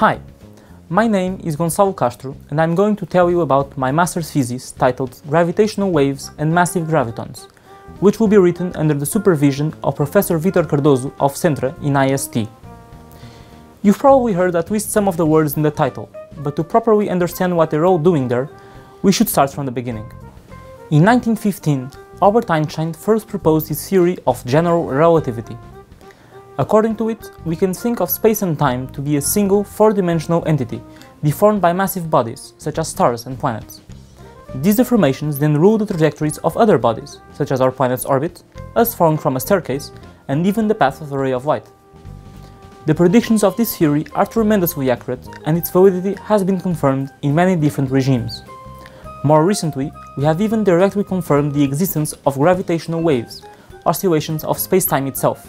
Hi, my name is Gonçalo Castro and I'm going to tell you about my master's thesis titled Gravitational Waves and Massive Gravitons, which will be written under the supervision of Professor Vitor Cardoso of Centra in IST. You've probably heard at least some of the words in the title, but to properly understand what they're all doing there, we should start from the beginning. In 1915, Albert Einstein first proposed his theory of general relativity. According to it, we can think of space and time to be a single four-dimensional entity, deformed by massive bodies, such as stars and planets. These deformations then rule the trajectories of other bodies, such as our planet's orbit, us falling from a staircase, and even the path of a ray of light. The predictions of this theory are tremendously accurate, and its validity has been confirmed in many different regimes. More recently, we have even directly confirmed the existence of gravitational waves, oscillations of space-time itself.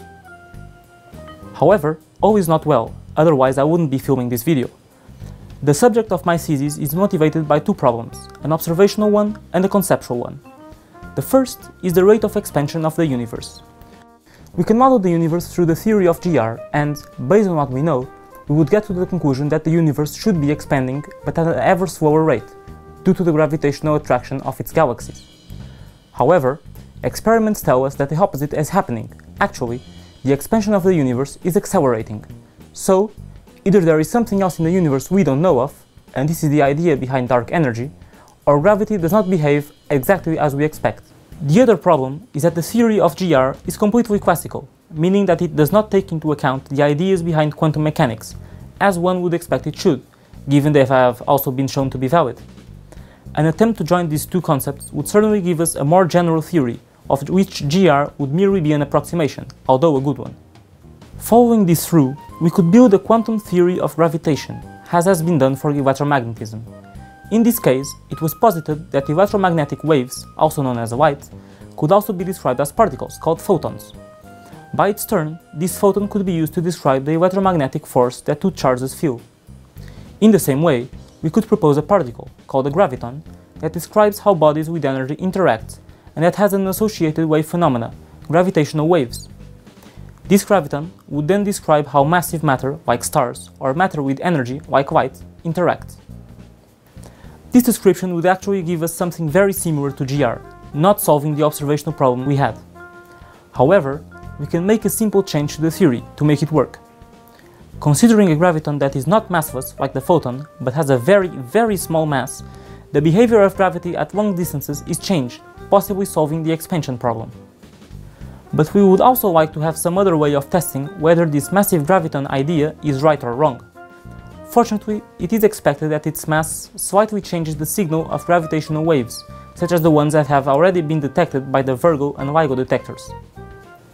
However, all is not well, otherwise I wouldn't be filming this video. The subject of my thesis is motivated by two problems, an observational one and a conceptual one. The first is the rate of expansion of the universe. We can model the universe through the theory of GR and, based on what we know, we would get to the conclusion that the universe should be expanding but at an ever slower rate, due to the gravitational attraction of its galaxies. However, experiments tell us that the opposite is happening. Actually, the expansion of the universe is accelerating. So, either there is something else in the universe we don't know of, and this is the idea behind dark energy, or gravity does not behave exactly as we expect. The other problem is that the theory of GR is completely classical, meaning that it does not take into account the ideas behind quantum mechanics, as one would expect it should, given they have also been shown to be valid. An attempt to join these two concepts would certainly give us a more general theory, of which GR would merely be an approximation, although a good one. Following this through, we could build a quantum theory of gravitation, as has been done for electromagnetism. In this case, it was posited that electromagnetic waves, also known as light, could also be described as particles, called photons. By its turn, this photon could be used to describe the electromagnetic force that two charges feel. In the same way, we could propose a particle, called a graviton, that describes how bodies with energy interact and that has an associated wave phenomena, gravitational waves. This graviton would then describe how massive matter, like stars, or matter with energy, like light, interact. This description would actually give us something very similar to GR, not solving the observational problem we had. However, we can make a simple change to the theory to make it work. Considering a graviton that is not massless like the photon, but has a very, very small mass, the behavior of gravity at long distances is changed, possibly solving the expansion problem. But we would also like to have some other way of testing whether this massive graviton idea is right or wrong. Fortunately, it is expected that its mass slightly changes the signal of gravitational waves, such as the ones that have already been detected by the Virgo and LIGO detectors.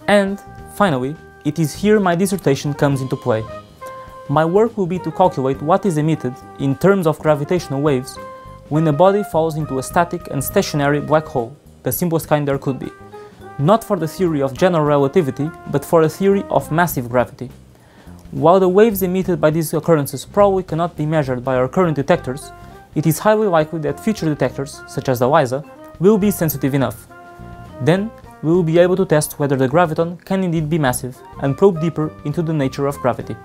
And, finally, it is here my dissertation comes into play. My work will be to calculate what is emitted, in terms of gravitational waves, when a body falls into a static and stationary black hole, the simplest kind there could be. Not for the theory of general relativity, but for a theory of massive gravity. While the waves emitted by these occurrences probably cannot be measured by our current detectors, it is highly likely that future detectors, such as the LISA, will be sensitive enough. Then, we will be able to test whether the graviton can indeed be massive and probe deeper into the nature of gravity.